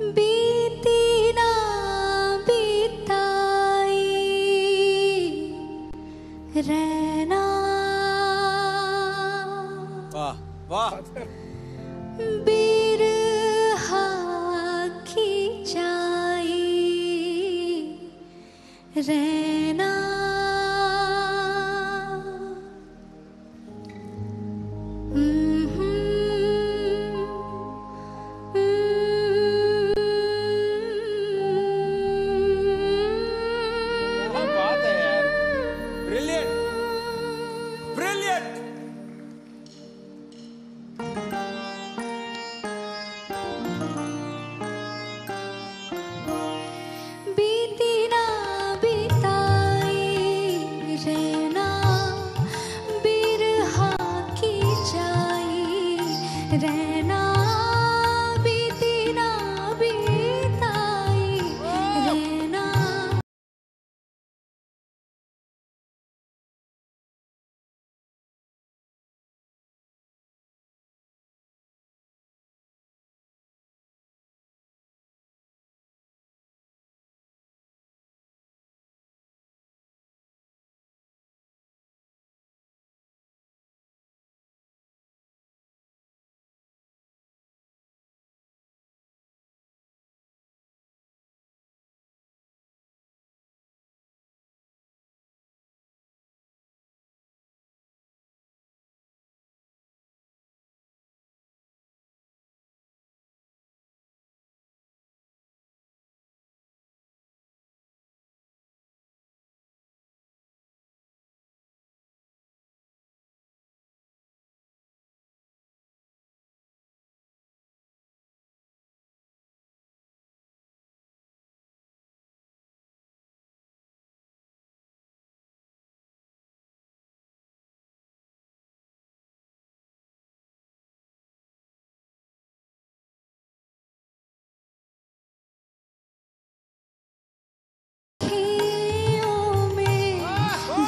बीती ना बीताई। रहना। वाह वाह। बिरहा की जाई। रह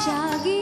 chagi